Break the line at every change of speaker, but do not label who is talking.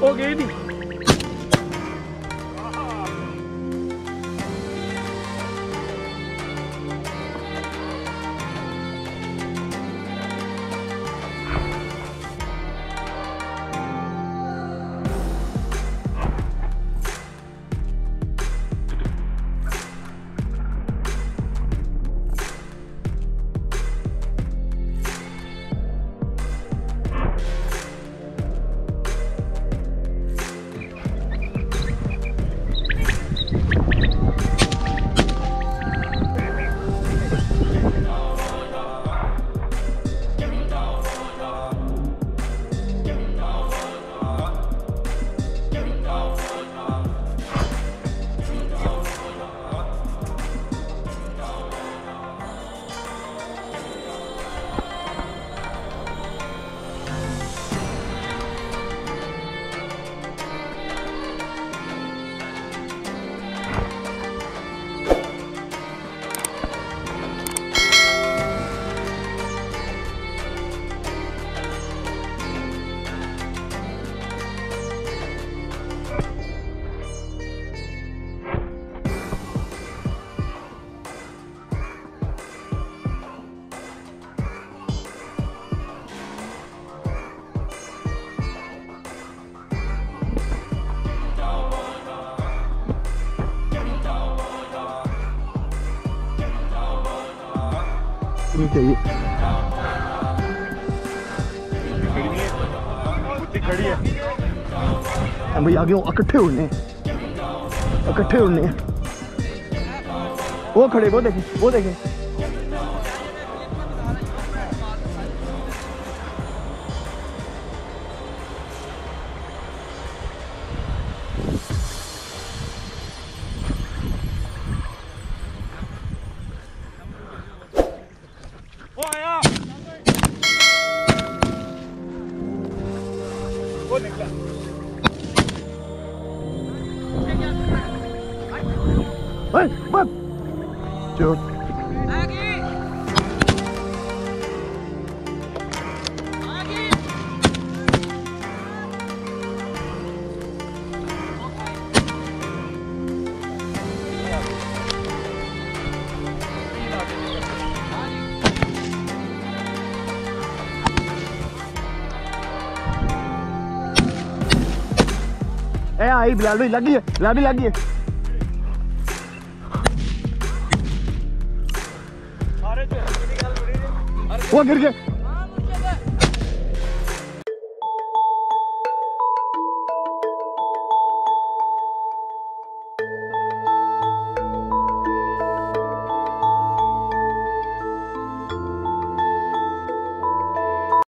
我给
你。चाहिए
खड़ी है,
भाई, आगे इकट्ठे होने। इकट्ठे होने। वो खड़े, वो देखे वो देखे। Vâng, vâng. Chưa. आई बिलाल भाई गई है बिलाल भी लगी
है।
वो गिर गए